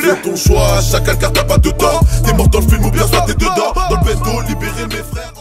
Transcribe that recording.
Fais ton choix, chacal car t'as pas de tort. T'es mort dans le film ou bien soit t'es dedans. Dans le bendo, libérer mes frères.